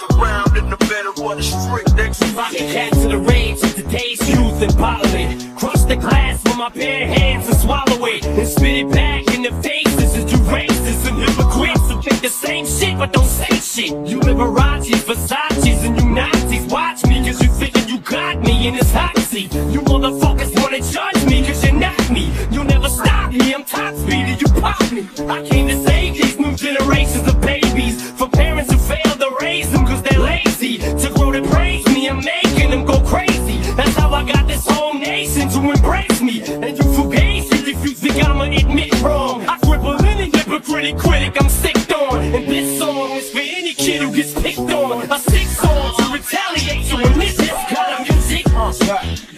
rock around in the middle of the street. Next Rocking cats to the rage of today's youth and parliament. Crush the glass with my bare hands and swallow it. And spit it back in the faces As you racist and hypocrites who think the same shit but don't say shit. You Liberace's, Versace's, and you Nazis. Watch me cause you think you got me in this hot seat. You motherfuckers wanna judge me cause you're not me. You'll never stop me, I'm top speed and you pop me. I came to save these new generations of babies. Embrace me. And you fugazi if you think I'ma admit wrong. I cripple any hypocritic critic, I'm sick on. And this song is for any kid who gets picked on. I sing songs to retaliate, so when this is kind of music. Uh,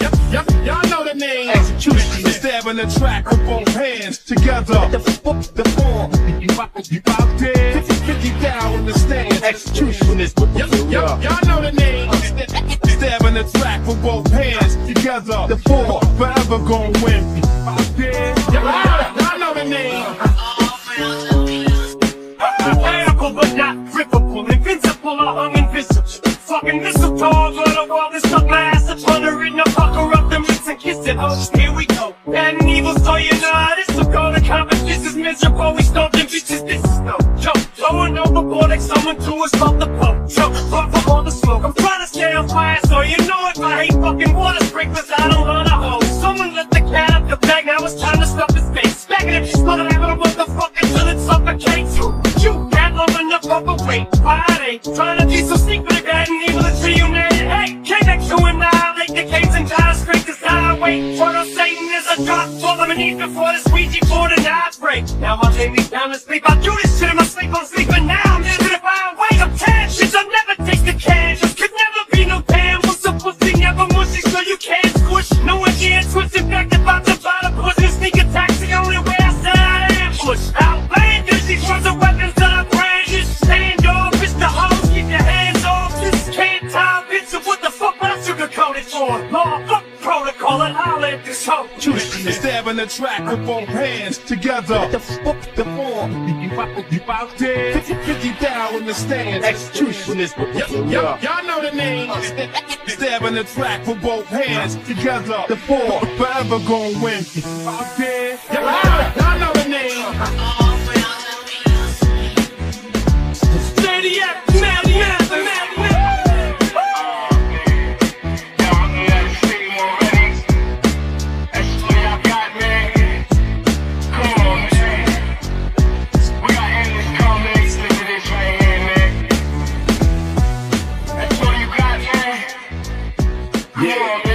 yep, yep, y'all know the name. Execution. Stabbing the track with both hands together. The fuck the form. You out, you out there. 50, 50 down in the stand. Execution is Yep, yep, y'all know the name. Stabbing the track with both hands together. The four. Forever gon' win. Y'all know the name. Radical but not grippable, invincible or uninvisible. Fucking mistletoe, but the world is stuck my ass to plunder it. Now pucker up the lips and kiss it. Oh, here we go. Bad and evil, so you know this will go. The competition is miserable, we stomping bitches. This is no joke. Throwing overboard like someone threw us off the fuck for all the smoke. I'm trying to stay on fire, so you know if I hate fucking water sprinklers, trying to be so secret, bad and evil is reunited? Hey, back to annihilate the caves and to scrape this highway. For the Satan is a drop for them beneath before the squeegee board and I break. Now I lay me down to sleep. I do this shit in my sleep. I'm sleeping now. I'm just gonna find ways. I'm tan. Shit, I'll never taste the. Just could never be no pan. What's up, pussy? Never mushy, so you can't squish. No one can twist it back about the bottom. Pussy sneak attacks the only way I said I ambush. Outlandish, these drugs are sugarcoated for? Law, fuck protocol, and I'll let this hoe. Stabbing the track with both hands together. The fuck the form. You out, you out there. 50, 50 down in the stand. Execution is what Yep, yep, y'all know the name. Stabbing the track with both hands together. The four. Forever gon' win. Out there. Y'all y'all know Yeah.